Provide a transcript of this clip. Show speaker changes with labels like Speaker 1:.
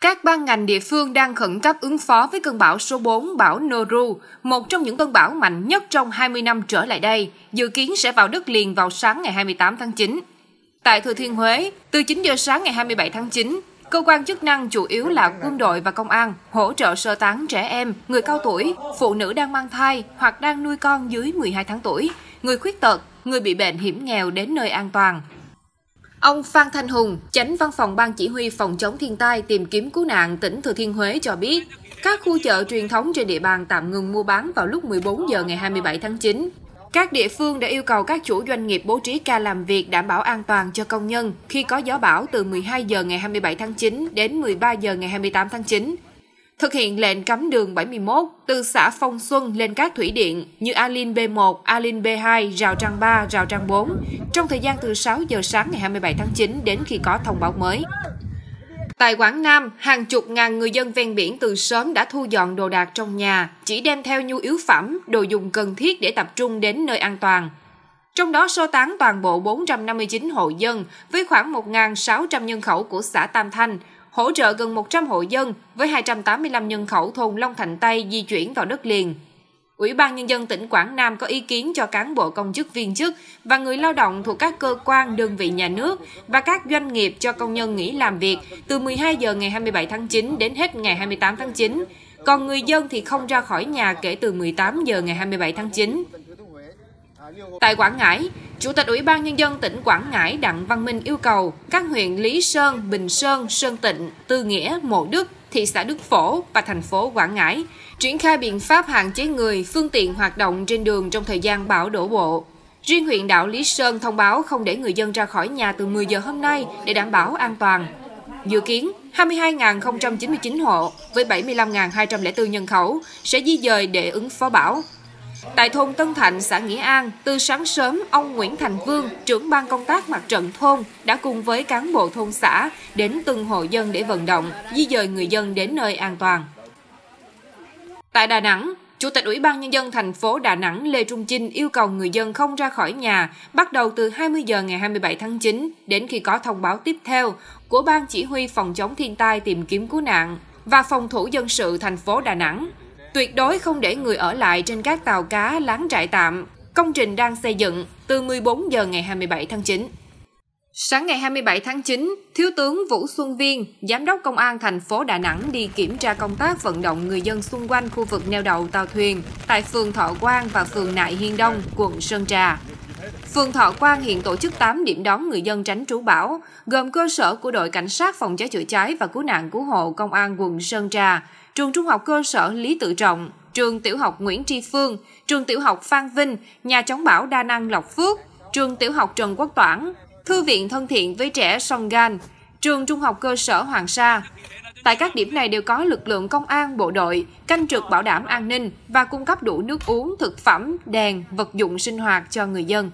Speaker 1: Các ban ngành địa phương đang khẩn cấp ứng phó với cơn bão số 4 bão Noru, một trong những cơn bão mạnh nhất trong 20 năm trở lại đây, dự kiến sẽ vào đất liền vào sáng ngày 28 tháng 9. Tại Thừa Thiên Huế, từ 9 giờ sáng ngày 27 tháng 9, cơ quan chức năng chủ yếu là quân đội và công an hỗ trợ sơ tán trẻ em, người cao tuổi, phụ nữ đang mang thai hoặc đang nuôi con dưới 12 tháng tuổi, người khuyết tật, người bị bệnh hiểm nghèo đến nơi an toàn, Ông Phan Thanh Hùng, chánh văn phòng Ban Chỉ huy Phòng chống thiên tai tìm kiếm cứu nạn tỉnh Thừa Thiên Huế cho biết, các khu chợ truyền thống trên địa bàn tạm ngừng mua bán vào lúc 14 giờ ngày 27 tháng 9. Các địa phương đã yêu cầu các chủ doanh nghiệp bố trí ca làm việc đảm bảo an toàn cho công nhân khi có gió bão từ 12 giờ ngày 27 tháng 9 đến 13 giờ ngày 28 tháng 9 thực hiện lệnh cấm đường 71 từ xã Phong Xuân lên các thủy điện như Alin B1, Alin B2, Rào Trăng 3, Rào Trăng 4 trong thời gian từ 6 giờ sáng ngày 27 tháng 9 đến khi có thông báo mới. Tại Quảng Nam, hàng chục ngàn người dân ven biển từ sớm đã thu dọn đồ đạc trong nhà, chỉ đem theo nhu yếu phẩm, đồ dùng cần thiết để tập trung đến nơi an toàn. Trong đó sơ tán toàn bộ 459 hộ dân với khoảng 1.600 nhân khẩu của xã Tam Thanh, hỗ trợ gần 100 hộ dân với 285 nhân khẩu thôn Long Thạnh Tây di chuyển vào đất liền. Ủy ban Nhân dân tỉnh Quảng Nam có ý kiến cho cán bộ công chức viên chức và người lao động thuộc các cơ quan, đơn vị nhà nước và các doanh nghiệp cho công nhân nghỉ làm việc từ 12 giờ ngày 27 tháng 9 đến hết ngày 28 tháng 9. Còn người dân thì không ra khỏi nhà kể từ 18 giờ ngày 27 tháng 9. Tại Quảng Ngãi, Chủ tịch Ủy ban Nhân dân tỉnh Quảng Ngãi Đặng Văn Minh yêu cầu các huyện Lý Sơn, Bình Sơn, Sơn Tịnh, Tư Nghĩa, Mộ Đức, thị xã Đức Phổ và thành phố Quảng Ngãi triển khai biện pháp hạn chế người, phương tiện hoạt động trên đường trong thời gian bão đổ bộ. Riêng huyện đảo Lý Sơn thông báo không để người dân ra khỏi nhà từ 10 giờ hôm nay để đảm bảo an toàn. Dự kiến, 22.099 hộ với 75.204 nhân khẩu sẽ di dời để ứng phó bão. Tại thôn Tân Thạnh, xã Nghĩa An, từ sáng sớm, ông Nguyễn Thành Vương, trưởng ban công tác mặt trận thôn, đã cùng với cán bộ thôn xã đến từng hộ dân để vận động, di dời người dân đến nơi an toàn. Tại Đà Nẵng, Chủ tịch Ủy ban Nhân dân thành phố Đà Nẵng Lê Trung Chinh yêu cầu người dân không ra khỏi nhà bắt đầu từ 20 giờ ngày 27 tháng 9 đến khi có thông báo tiếp theo của Ban Chỉ huy Phòng chống thiên tai tìm kiếm cứu nạn và Phòng thủ dân sự thành phố Đà Nẵng Tuyệt đối không để người ở lại trên các tàu cá láng trại tạm, công trình đang xây dựng từ 14 giờ ngày 27 tháng 9. Sáng ngày 27 tháng 9, Thiếu tướng Vũ Xuân Viên, Giám đốc Công an thành phố Đà Nẵng đi kiểm tra công tác vận động người dân xung quanh khu vực neo đậu tàu thuyền tại phường Thọ Quang và phường Nại Hiên Đông, quận Sơn Trà. Phường Thọ Quang hiện tổ chức 8 điểm đón người dân tránh trú bão, gồm cơ sở của đội cảnh sát phòng cháy chữa cháy và cứu nạn cứu hộ Công an quận Sơn Trà, trường trung học cơ sở Lý Tự Trọng, trường tiểu học Nguyễn Tri Phương, trường tiểu học Phan Vinh, nhà chống bão đa năng Lộc Phước, trường tiểu học Trần Quốc Toản, thư viện thân thiện với trẻ sông Gan, trường trung học cơ sở Hoàng Sa. Tại các điểm này đều có lực lượng công an, bộ đội, canh trực bảo đảm an ninh và cung cấp đủ nước uống, thực phẩm, đèn, vật dụng sinh hoạt cho người dân.